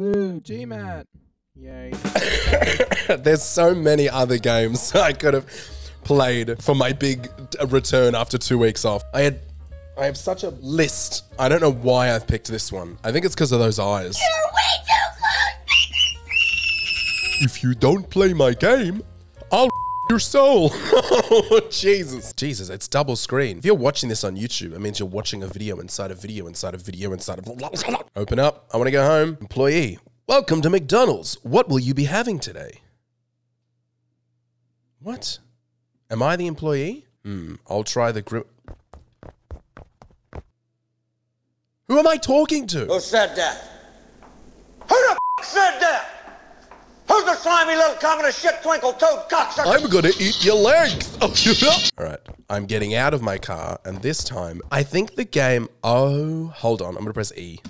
Woo, GMAT. Yay. There's so many other games I could have played for my big uh, return after two weeks off. I had, I have such a list. I don't know why I've picked this one. I think it's because of those eyes. If you don't play my game, I'll your soul. oh, Jesus. Jesus, it's double screen. If you're watching this on YouTube, it means you're watching a video inside a video inside a video inside of. Open up. I want to go home. Employee. Welcome to McDonald's. What will you be having today? What? Am I the employee? Hmm. I'll try the grim. Who am I talking to? Who said that? Who the f- said that? Who's the slimy little communist shit twinkle toed cocksucker? I'm gonna eat your legs. Oh, All right, I'm getting out of my car, and this time I think the game. Oh, hold on, I'm gonna press E.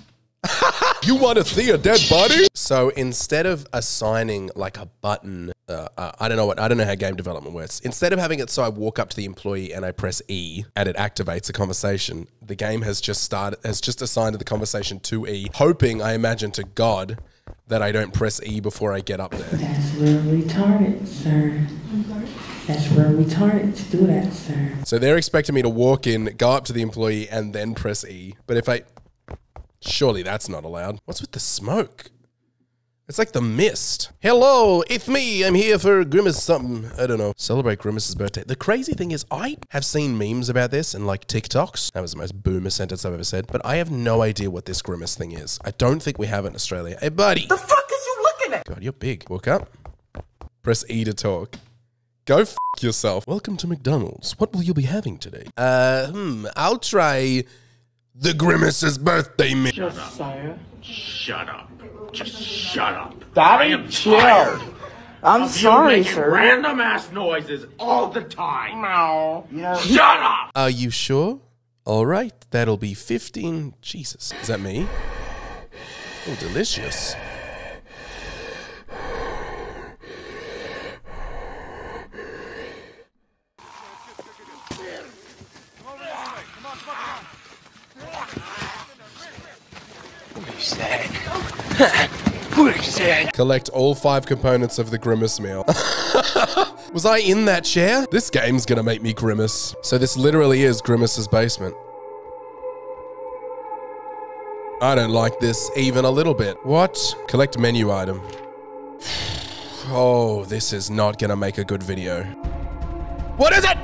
you want to see a dead body? So instead of assigning like a button, uh, uh, I don't know what I don't know how game development works. Instead of having it so I walk up to the employee and I press E and it activates a conversation, the game has just started has just assigned the conversation to E, hoping I imagine to God that I don't press E before I get up there. That's real retarded, sir. That's real retarded to do that, sir. So they're expecting me to walk in, go up to the employee, and then press E. But if I. Surely that's not allowed. What's with the smoke? It's like the mist. Hello, it's me. I'm here for Grimace something. I don't know. Celebrate Grimace's birthday. The crazy thing is, I have seen memes about this and like TikToks. That was the most boomer sentence I've ever said. But I have no idea what this Grimace thing is. I don't think we have it in Australia. Hey, buddy. the fuck is you looking at? God, you're big. Walk up. Press E to talk. Go f yourself. Welcome to McDonald's. What will you be having today? Uh, hmm. I'll try the Grimace's birthday meal. Yes, sir. Shut up. Just shut up. Daddy, I am chill. tired I'm of sorry, you making sir. random ass noises all the time. No. Yeah. Shut up. Are you sure? All right, that'll be 15. Jesus. Is that me? Oh, delicious. Collect all five components of the grimace meal. Was I in that chair? This game's gonna make me grimace. So this literally is Grimace's basement. I don't like this even a little bit. What? Collect menu item. Oh, this is not gonna make a good video. What is it?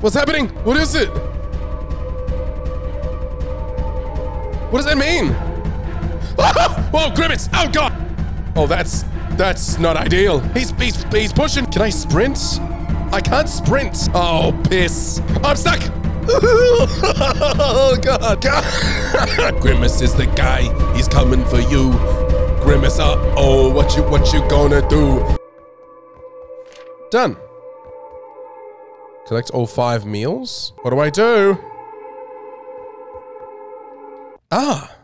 What's happening? What is it? What does that mean? Oh, Grimace! Oh God! Oh, that's that's not ideal. He's he's he's pushing. Can I sprint? I can't sprint. Oh, piss! I'm stuck. oh God! God. Grimace is the guy. He's coming for you. Grimace, uh, oh, what you what you gonna do? Done. Collect all five meals. What do I do? Ah.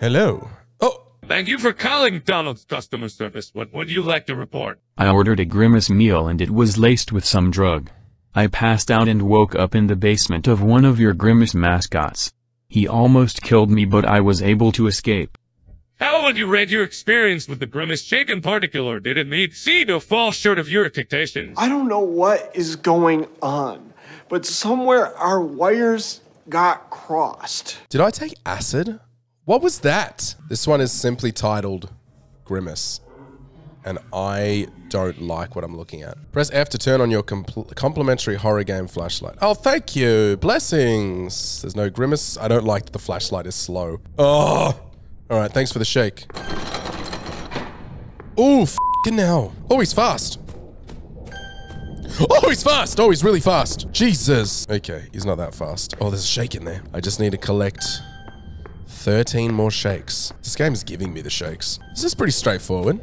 Hello. Oh, Thank you for calling Donald's customer service. What would you like to report? I ordered a grimace meal and it was laced with some drug. I passed out and woke up in the basement of one of your grimace mascots. He almost killed me but I was able to escape. How would you rate your experience with the Grimace shake in particular? Did it meet C to fall short of your expectations? I don't know what is going on, but somewhere our wires got crossed. did I take acid? What was that? This one is simply titled Grimace. And I don't like what I'm looking at. Press F to turn on your compl- complimentary horror game flashlight. Oh, thank you. Blessings. There's no grimace. I don't like that the flashlight is slow. Oh. All right. Thanks for the shake. Oh, f***ing hell. Oh, he's fast. Oh, he's fast. Oh, he's really fast. Jesus. Okay, he's not that fast. Oh, there's a shake in there. I just need to collect 13 more shakes. This game's giving me the shakes. This is pretty straightforward.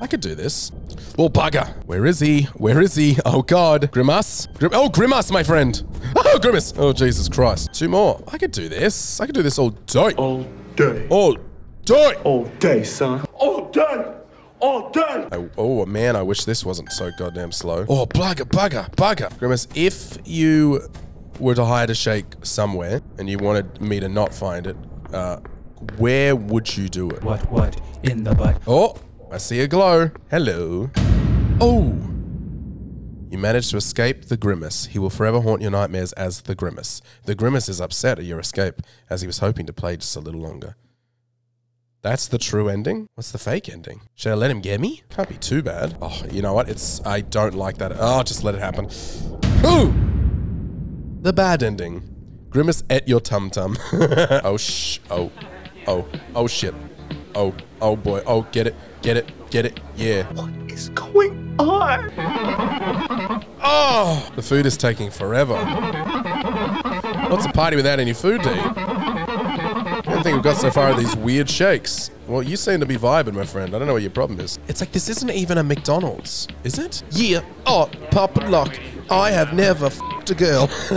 I could do this. Oh, bugger. Where is he? Where is he? Oh, God. Grimace? Grim oh, Grimace, my friend. Oh, Grimace. Oh, Jesus Christ. Two more. I could do this. I could do this all day. All day. All day. All day, son. All day. All day. I, oh, man, I wish this wasn't so goddamn slow. Oh, bugger, bugger, bugger. Grimace, if you were to hide a shake somewhere and you wanted me to not find it, uh, where would you do it? What, what? In the butt. Oh, I see a glow. Hello. Oh. You managed to escape the Grimace. He will forever haunt your nightmares as the Grimace. The Grimace is upset at your escape, as he was hoping to play just a little longer. That's the true ending? What's the fake ending? Should I let him get me? Can't be too bad. Oh, you know what? It's I don't like that. Oh, just let it happen. Ooh! The bad ending. Grimace at your tum tum. oh sh oh. Oh. Oh shit. Oh. Oh boy. Oh get it. Get it. Get it. Yeah. What is going on? Oh! The food is taking forever. What's a party without any food to eat? I don't think we've got so far are these weird shakes. Well, you seem to be vibing, my friend. I don't know what your problem is. It's like this isn't even a McDonald's, is it? Yeah. Oh, pop and Lock. I have never f***ed a girl.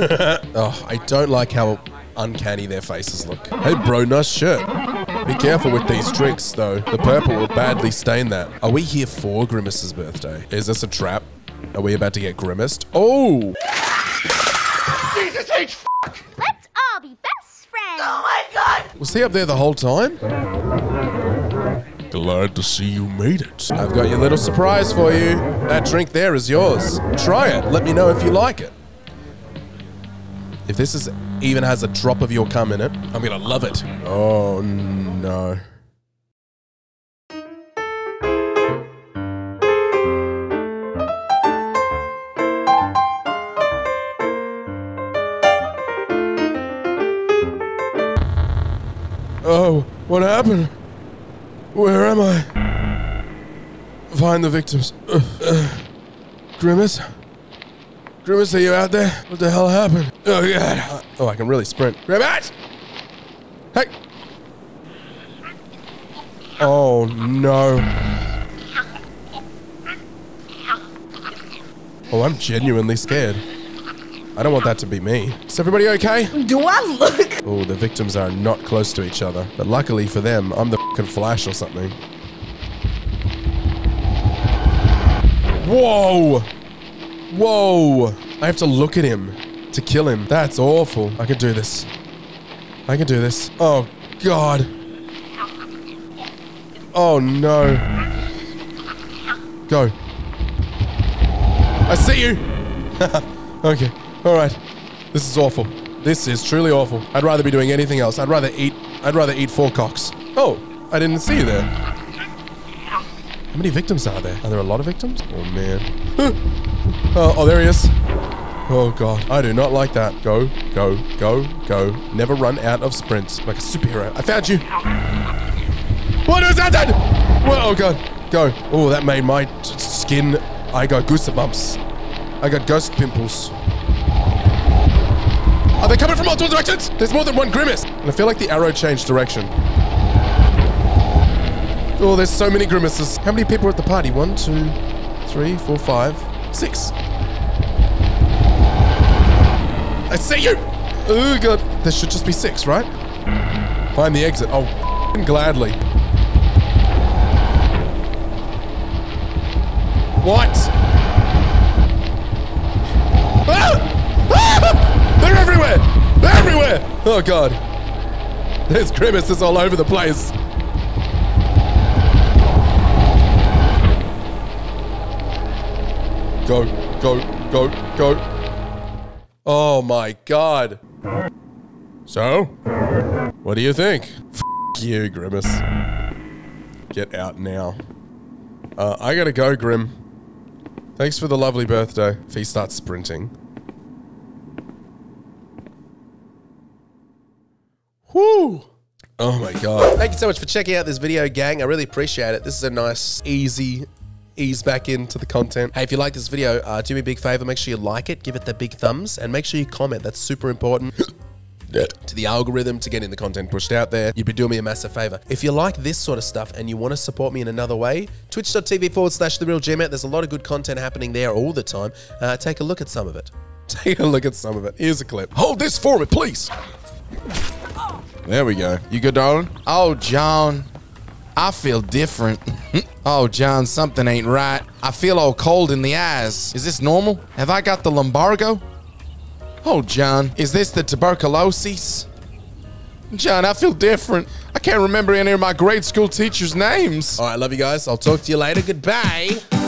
oh, I don't like how uncanny their faces look. Hey, bro, nice shirt. Be careful with these drinks, though. The purple will badly stain that. Are we here for Grimace's birthday? Is this a trap? Are we about to get grimaced? Oh! Jesus H. Let's all be best friends. Oh my god! Was he up there the whole time? Glad to see you made it. I've got your little surprise for you. That drink there is yours. Try it. Let me know if you like it. If this is even has a drop of your cum in it, I'm gonna love it. Oh no. Oh, what happened? Where am I? Find the victims. Uh, uh, Grimace? Grimace, are you out there? What the hell happened? Oh, God. Oh, I can really sprint. Grimace! Hey! Oh, no. Oh, I'm genuinely scared. I don't want that to be me. Is everybody okay? Do I look? Oh, the victims are not close to each other. But luckily for them, I'm the fucking Flash or something. Whoa! Whoa! I have to look at him to kill him. That's awful. I can do this. I can do this. Oh, God. Oh, no. Go. I see you! okay. Alright. This is awful. This is truly awful. I'd rather be doing anything else. I'd rather eat I'd rather eat four cocks. Oh, I didn't see you there. How many victims are there? Are there a lot of victims? Oh man. oh, oh, there he is. Oh god. I do not like that. Go, go, go, go. Never run out of sprints. Like a superhero. I found you. What is that then? What? Oh god. Go. Oh, that made my skin. I got goosebumps. I got ghost pimples. Are they coming from multiple directions? There's more than one grimace. And I feel like the arrow changed direction. Oh, there's so many grimaces. How many people are at the party? One, two, three, four, five, six. I see you! Oh, God. There should just be six, right? Find the exit. Oh, gladly. What? Oh god. There's grimaces all over the place. Go, go, go, go. Oh my god. So? What do you think? F you, Grimace. Get out now. Uh, I gotta go, Grim. Thanks for the lovely birthday. If he starts sprinting. Whoo! Oh my god. Thank you so much for checking out this video, gang. I really appreciate it. This is a nice, easy ease back into the content. Hey, if you like this video, uh, do me a big favor. Make sure you like it, give it the big thumbs, and make sure you comment. That's super important. to the algorithm to getting the content pushed out there. You'd be doing me a massive favor. If you like this sort of stuff and you want to support me in another way, twitch.tv forward slash the real Gmat. There's a lot of good content happening there all the time. Uh, take a look at some of it. Take a look at some of it. Here's a clip. Hold this for me, please. There we go. You good, darling? Oh, John, I feel different. oh, John, something ain't right. I feel all cold in the eyes. Is this normal? Have I got the lumbago? Oh, John, is this the tuberculosis? John, I feel different. I can't remember any of my grade school teachers' names. All right, love you guys. I'll talk to you later. Goodbye.